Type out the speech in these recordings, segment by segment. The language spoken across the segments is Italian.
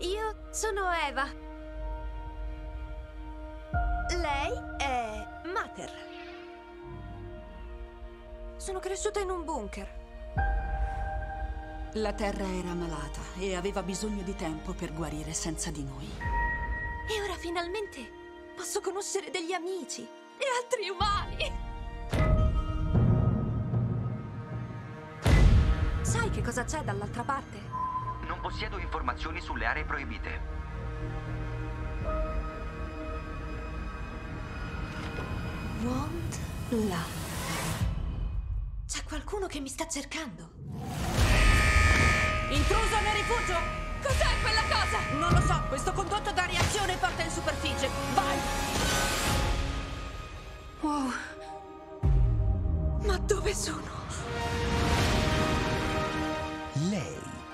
io sono Eva. Lei è Mater. Sono cresciuta in un bunker. La Terra era malata e aveva bisogno di tempo per guarire senza di noi. E ora finalmente posso conoscere degli amici e altri umani. Sai che cosa c'è dall'altra parte? Non possiedo informazioni sulle aree proibite. Wand là. C'è qualcuno che mi sta cercando. Intruso nel rifugio! Cos'è quella cosa? Non lo so, questo condotto da reazione porta in superficie. Vai! Wow. Ma dove sono?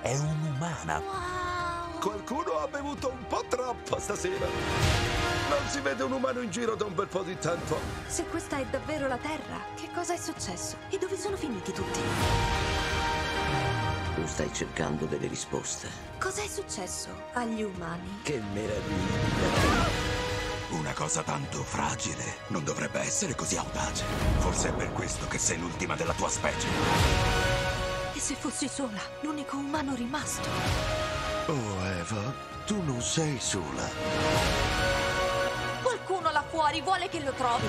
È un'umana. Wow. Qualcuno ha bevuto un po' troppo stasera. Non si vede un umano in giro da un bel po' di tempo. Se questa è davvero la Terra, che cosa è successo? E dove sono finiti tutti? Tu stai cercando delle risposte. Cosa è successo agli umani? Che meraviglia! Una cosa tanto fragile non dovrebbe essere così audace. Forse è per questo che sei l'ultima della tua specie. Se fossi sola, l'unico umano rimasto? Oh, Eva, tu non sei sola. Qualcuno là fuori vuole che lo trovi.